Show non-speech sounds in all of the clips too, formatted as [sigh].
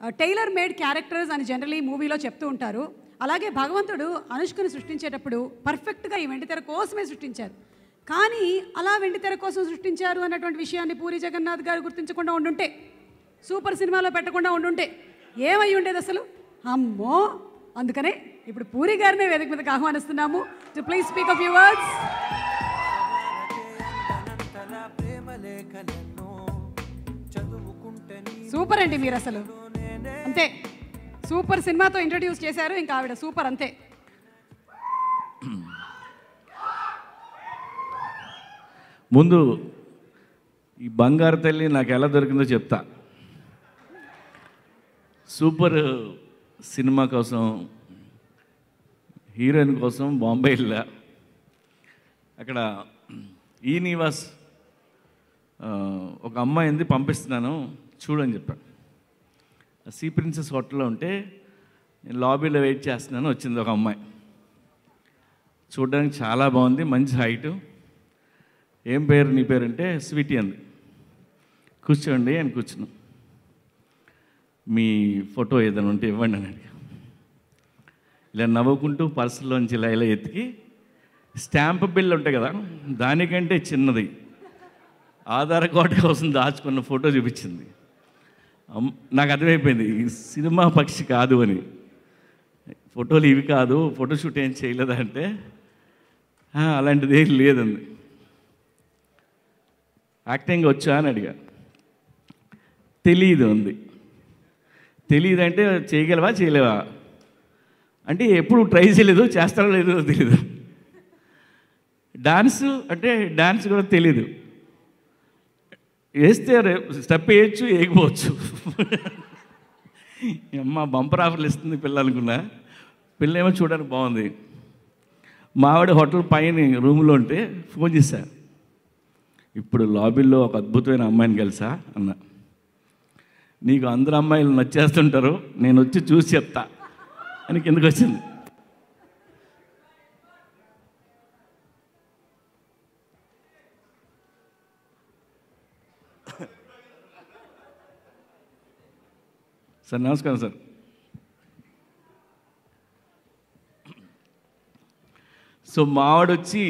Tailor made characters అని generally మూవీలో చెప్తూ ఉంటారు. అలాగే భగవంతుడు అనుష్కను సృష్టించేటప్పుడు పర్ఫెక్ట్గా ఈ వెండితెర కోసమే సృష్టించారు. కానీ అలా వెండితెర కోసం సృష్టించారు అన్నటువంటి విషయాన్ని పూరి జగన్నాథ్ గారు గుర్తించకుండా ఉండుంటే సూపర్ సినిమాలో పెట్టకుండా ఉండుంటే ఏమై ఉండేది అసలు? అమ్మో! అందుకనే ఇప్పుడు పూరి గారినే వేదిక మీదకి ఆహ్వానిస్తున్నాము. To please speak of you super అండి మీరు అసలు అంతే. సూపర్ సినిమాతో ఇంట్రడ్యూస్ చేశారు ఇంకా ఆవిడ సూపర్ అంతే. ముందు ఈ బంగారు తల్లి నాకు ఎలా దొరికిందో చెప్తా. సూపర్ సినిమా కోసం హీరోయిన్ కోసం బాంబే వెళ్ళా. అక్కడ ఈ నివాస్ ఒక అమ్మాయింది పంపిస్తున్నాను చూడని చెప్పాను సీ ప్రిన్సెస్ హోటల్లో ఉంటే నేను లాబీలో వెయిట్ చేస్తున్నాను వచ్చింది ఒక అమ్మాయి. చూడడానికి చాలా బాగుంది మంచి హైటు. ఏం పేరు నీ పేరు అంటే స్వీటీ అంది. కూర్చోండి అని కూర్చున్నాం. మీ ఫోటో ఏదైనా ఉంటే ఇవ్వండి అని అడిగా. ఇలా నవ్వుకుంటూ పర్సులోంచి ఇలా ఇలా ఎత్తికి స్టాంప్ బిల్ ఉంటాయి కదా దానికంటే చిన్నది. ఆధార్ కార్డు కోసం దాచుకున్న ఫోటో చూపించింది. నాకు అర్థమైపోయింది ఈ సినిమా పక్షి కాదు అని. ఫోటోలు ఇవి కాదు ఫోటోషూట్ ఏం చేయలేదంటే అలాంటిది ఏం లేదండి యాక్టింగ్ వచ్చా అని అడిగా. తెలియదు ఉంది తెలియదు అంటే చేయగలవా చేయలేవా? అంటే ఎప్పుడు ట్రై చేయలేదు చేస్తారో లేదో తెలియదు డాన్స్ అంటే డాన్స్ కూడా తెలీదు. వేస్తే స్టెప్ వేయచ్చు వేయకపోవచ్చు. అమ్మ బంపర్ ఆఫర్లు ఇస్తుంది పిల్ల అనుకున్నా. పిల్ల ఏమో చూడడానికి బాగుంది. మావిడ హోటల్ పైన రూమ్లో ఉంటే ఫోన్ చేశా. ఇప్పుడు లాబీలో ఒక అద్భుతమైన అమ్మాయిని కలిసా అన్న. నీకు అందరు అమ్మాయిలు నచ్చేస్తుంటారు నేను వచ్చి చూసి చెప్తా. అని కిందకు వచ్చింది సార్ నమస్కారం సార్. సో మావాడు వచ్చి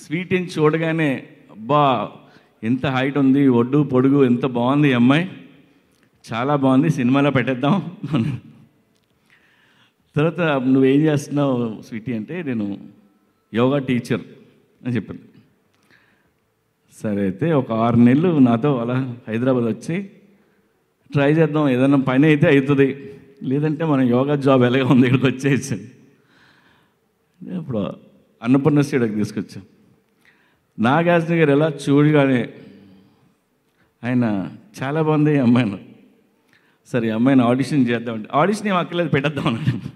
స్వీట్ని చూడగానే అబ్బా ఎంత హైట్ ఉంది ఒడ్డు పొడుగు ఎంత బాగుంది అమ్మాయి. చాలా బాగుంది సినిమాలో పెట్టేద్దాం. తర్వాత నువ్వేం చేస్తున్నావు స్వీటీ అంటే నేను యోగా టీచర్ అని చెప్పింది. సరే అయితే ఒక ఆరు నెలలు నాతో అలా హైదరాబాద్ వచ్చి ట్రై చేద్దాం ఏదైనా పని అయితే అవుతుంది లేదంటే మనం యోగా జాబ్ ఎలాగ ఉంది ఇక్కడికి వచ్చేసి ఇప్పుడు అన్నపూర్ణ సీడకి తీసుకొచ్చాం. నాగార్జున గారు ఎలా చూడగానే ఆయన చాలా బాగుంది ఈ అమ్మాయిని. సరే ఈ అమ్మాయిని ఆడిషన్ చేద్దామంటే ఆడిషన్ ఏం అక్కర్లేదు పెట్టేద్దాం అన్నాడు.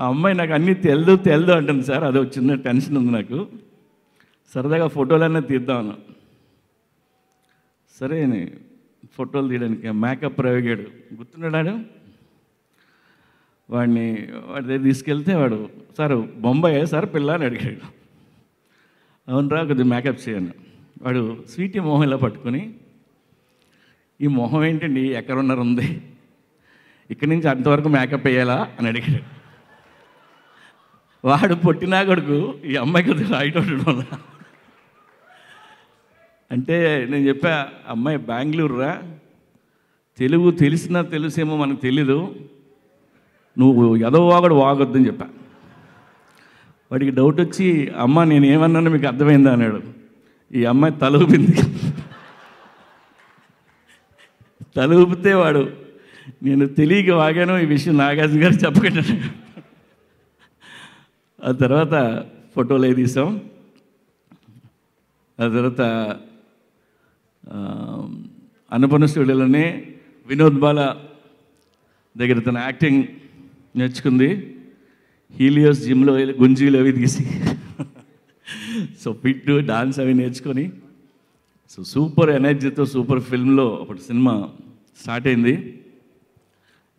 ఆ అమ్మాయి నాకు అన్నీ తెలదు తెల్దు అంటుంది సార్ అదో చిన్న టెన్షన్ ఉంది నాకు. సరదాగా ఫోటోలన్నీ తీద్దాం అన్నా సరే ఫోటోలు తీయడానికి మేకప్ ప్రయోగాడు. గుర్తున్నాడు వాడిని వాడి దగ్గర తీసుకెళ్తే వాడు సార్ బొంబాయే సార్ పిల్ల? అని అడిగాడు. అవునరా కొద్దిగా మేకప్ చేయను వాడు స్వీటీ మొహం ఇలా పట్టుకొని ఈ మొహం ఏంటండి? ఎక్కడున్నారు ఉంది? ఇక్కడి నుంచి అంతవరకు మేకప్ వేయాలా? అని అడిగాడు. వాడు పొట్టినా కొడుకు ఈ అమ్మాయి కొద్దిగా హైట్ ఉండడం వల్ల అంటే నేను చెప్పా అమ్మాయి బెంగళూరు రా తెలుగు తెలిసినా తెలుసేమో మనకు తెలీదు. నువ్వు ఎదవవాగడు వాగొద్దని చెప్పా. వాడికి డౌట్ వచ్చి అమ్మ నేను ఏమన్నానో మీకు అర్థమైందా అన్నాడు. ఈ అమ్మాయి తల ఊపింది తల ఊపితే వాడు నేను తెలియక వాగాను ఈ విషయం నాగార్జున గారు చెప్పకుండా ఆ తర్వాత ఫోటోలు అవి తీసాం. ఆ తర్వాత ఆ, స్టూడియోలోనే వినోద్ బాల దగ్గర తన యాక్టింగ్ నేర్చుకుంది. హీలియోస్ జిమ్లో గుంజీలు అవి తీసి సో పిట్టు డాన్స్ అవి నేర్చుకొని. సో సూపర్ ఎనర్జీతో సూపర్ ఫిల్మ్లో ఒకటి సినిమా స్టార్ట్ అయింది.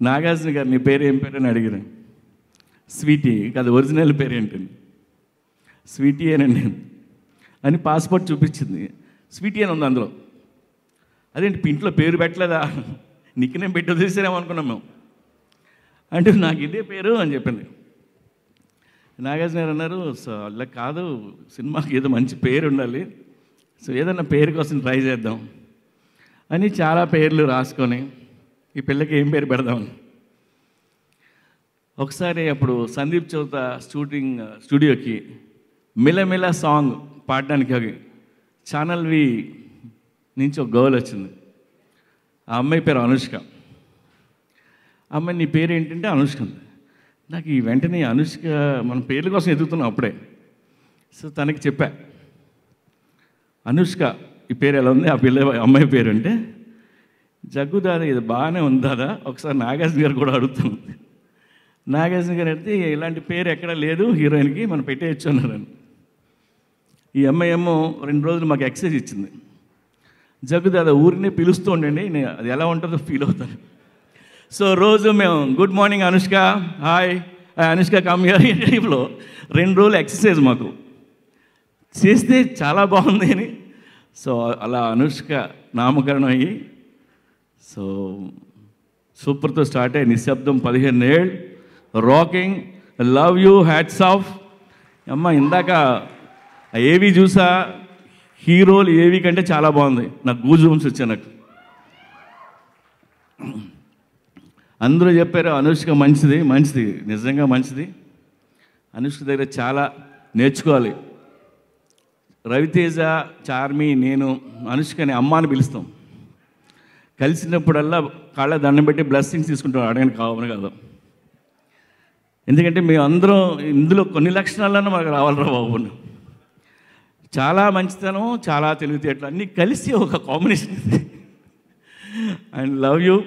నాగార్జున గారు నీ పేరు ఏం పేరు అని అడిగిన స్వీటీ కాదు ఒరిజినల్ పేరు ఏంటండి స్వీటీ అనండి అని పాస్పోర్ట్ చూపించింది. స్వీటీ అని ఉంది అందులో. అదేంటి ఇంట్లో పేరు పెట్టలేదా? నిక్నేం పెట్టి వదిలేసారేమో అనుకున్నాం మేము. అంటే నాకు ఇదే పేరు అని చెప్పింది. నాగార్జున గారు అన్నారు సో అలా కాదు సినిమాకి ఏదో మంచి పేరు ఉండాలి. సో ఏదన్నా పేరు కోసం ట్రై చేద్దాం. అని చాలా పేర్లు రాసుకొని ఈ పిల్లకి ఏం పేరు పెడదాం? ఒకసారి అప్పుడు సందీప్ చౌత షూటింగ్ స్టూడియోకి మిలమిల సాంగ్ పాడడానికి అవి ఛానల్ వి నుంచి ఒక గర్ల్ వచ్చింది. ఆ అమ్మాయి పేరు అనుష్క. అమ్మాయి నీ పేరు ఏంటంటే అనుష్క ఉంది. నాకు ఈ వెంటనే అనుష్క మన పేర్ల కోసం ఎదుగుతున్నాం అప్పుడే. సో తనకి చెప్పా. అనుష్క ఈ పేరు ఎలా ఉంది? ఆ పిల్ల అమ్మాయి పేరు అంటే జగ్గు దాదా ఇది బాగానే ఉంది దాదా. ఒకసారి నాగార్జున గారు కూడా అడుగుతాను నాగార్జున గారు అడిగితే ఇలాంటి పేరు ఎక్కడ లేదు హీరోయిన్కి మనం పెట్టేయచ్చు అన్నారని. ఈ అమ్మాయి ఏమో రెండు రోజులు మాకు ఎక్సైజ్ ఇచ్చింది. జగ్గు ఊరిని ఊరినే పిలుస్తూ ఉండండి నేను అది ఎలా ఉంటుందో ఫీల్ అవుతాను. సో రోజు మేము good morning Anushka. Hi Anushka come here టైప్లో రెండు రోజులు ఎక్సర్సైజ్ మాకు. చేస్తే చాలా బాగుంది అని. సో అలా అనుష్క నామకరణం అయ్యి సో సూపర్తో స్టార్ట్ అయ్యి నిశ్శబ్దం పదిహేను ఏళ్ళు. Rocking love you hats off అమ్మ ఇందాక ఏవి చూసా. హీరోలు ఏవి కంటే చాలా బాగుంది. నాకు గూజు వచ్చాయి నాకు. అందరూ చెప్పారు అనుష్క మంచిది మంచిది నిజంగా మంచిది. అనుష్క దగ్గర చాలా నేర్చుకోవాలి. రవితేజ చార్మి నేను అనుష్కని అమ్మ అని పిలుస్తాం. కలిసినప్పుడల్లా కాళ్ళ దండం పెట్టి బ్లెస్సింగ్స్ తీసుకుంటాం అడగని కావాలి కాదు. ఎందుకంటే మేము అందరం ఇందులో కొన్ని లక్షణాలన్నా మాకు రావాలిరా బాబు. చాలా మంచితనం చాలా తెలివితేటలు అన్నీ కలిసి ఒక combination and love you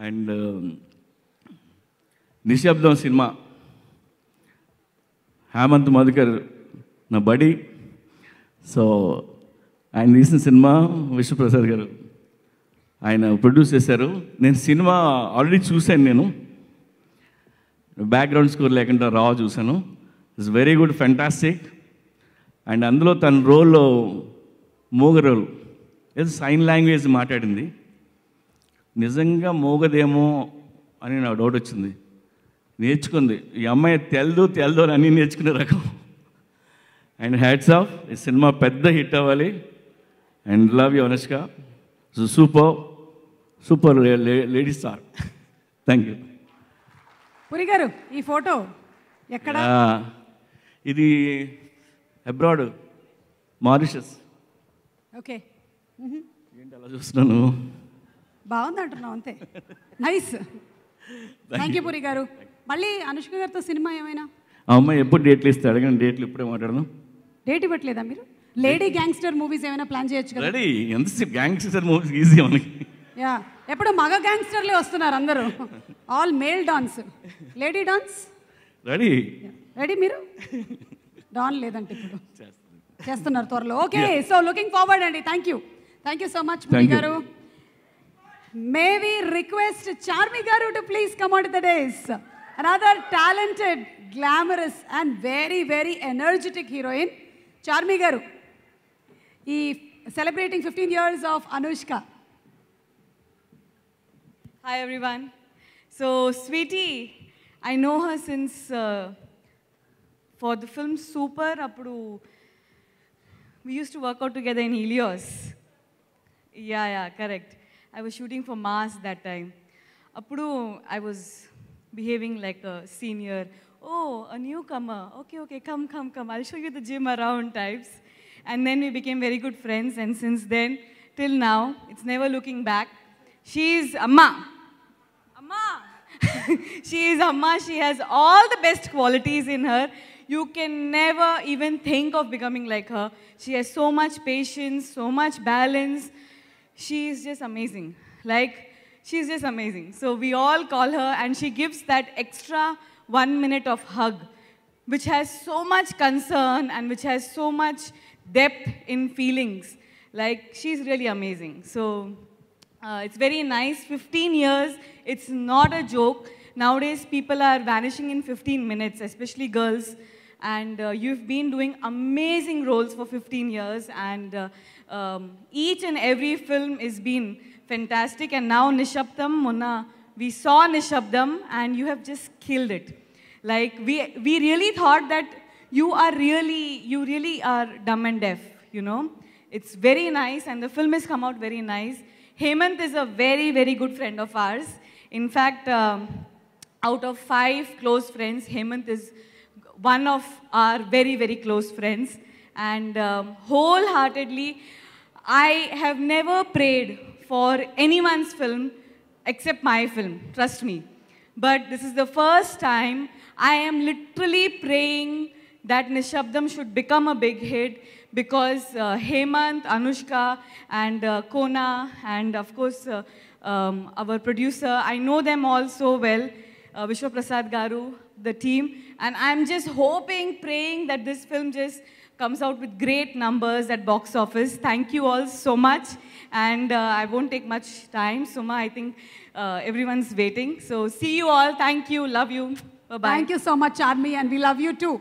and Nishabdham cinema. Hemant Madhukar నా బడి. సో ఆయన తీసిన సినిమా విష్ణుప్రసాద్ గారు. ఆయన ప్రొడ్యూస్ చేశారు. నేను సినిమా ఆల్రెడీ చూశాను నేను. బ్యాక్గ్రౌండ్ స్కోర్ లేకుండా రా చూశాను. It's very good fantastic and అందులో తన రోల్లో మూగ రోల్ ఏదో సైన్ లాంగ్వేజ్ మాట్లాడింది. నిజంగా మోగదేమో అని నాకు డౌట్ వచ్చింది. నేర్చుకుంది. ఈ అమ్మాయి తెల్దు తెల్దు అని అన్నీ నేర్చుకునే రకం. అండ్ హ్యాట్స్ ఆఫ్ ఈ సినిమా పెద్ద హిట్ అవ్వాలి. And love you Anushka. Super super lady star thank you Puri గారు ఈ ఫోటో ఎక్కడ? ఇది అబ్రాడ్ మారిషస్. ఓకే. ఏంటి అలా చూస్తున్నాను బాగుంది అంటున్నావు అంతే. నైస్. థ్యాంక్ యూ పురి గారు. మళ్ళీ అనుష్క గారితో సినిమా ఏమైనా? ఆ అమ్మాయి ఎప్పుడు డేట్లు ఇస్తే అడగండి డేట్లు ఇప్పుడే మాట్లాడదాం. డేట్ ఇవ్వట్లేదా మీరు? లేడీ గ్యాంగ్స్టర్ మూవీస్ ఏమైనా ప్లాన్ చేయొచ్చు కదా? రెడీ ఎంతసేపు గ్యాంగ్స్టర్ మూవీస్ ఈజీ మనకి. యా. ఎప్పుడు మగ గ్యాంగ్స్టర్లే వస్తున్నారు అందరూ. All male dons lady dons ready ready మీరు? డాన్ లేదంటే ఇప్పుడు. చేస్తున్నారు త్వరలో. ఓకే సో లుకింగ్ ఫార్వర్డ్ అండి. Thank you thank you so much Muni Thank you. గారు. మే వి రిక్వెస్ట్ చార్మి గారు to please come out the dais another talented glamorous and very very energetic heroine Charmi గారు ఈ celebrating fifteen years of Anushka Hi everyone. So, Sweetie, I know her since uh, for the film Super. Appudu, we used to work out together in Helios. Yeah, yeah, correct. I was shooting for Mars that time. Appudu, I was behaving like a senior. Oh, a newcomer. Okay, okay, come, come, come. I'll show you the gym around types. And then we became very good friends. And since then, till now, it's never looking back. She's Amma. Amma. [laughs] she is Amma. She has all the best qualities in her. You can never even think of becoming like her. She has so much patience, so much balance. She is just amazing. Like, she's just amazing. So we all call her, and she gives that extra one minute of hug, which has so much concern and which has so much depth in feelings. Like, she's really amazing. So, uh, it's very nice. 15 years, it's not a joke. Nowadays, people are vanishing in 15 minutes, especially girls. And uh, you've been doing amazing roles for 15 years. And uh, um, each and every film has been fantastic. And now Nishabdam, Mona, we saw Nishabdam and you have just killed it. Like we, we really thought that you are really, you really are dumb and deaf, you know. It's very nice and the film has come out very nice. Hemant is a very, very good friend of ours. In fact, um, out of five close friends, Hemant is one of our very, very close friends. And um, wholeheartedly, I have never prayed for anyone's film except my film, trust me. But this is the first time I am literally praying that Nishabdam should become a big hit because uh, Hemant, Anushka, and uh, Kona, and of course uh, um, our producer, I know them all so well, uh, Vishwa Prasad Garu, the team. And I'm just hoping, praying that this film just comes out with great numbers at box office. Thank you all so much. And uh, I won't take much time. Suma, I think uh, everyone's waiting. So see you all. Thank you. Love you. Bye-bye. Thank you so much, Army, and we love you too.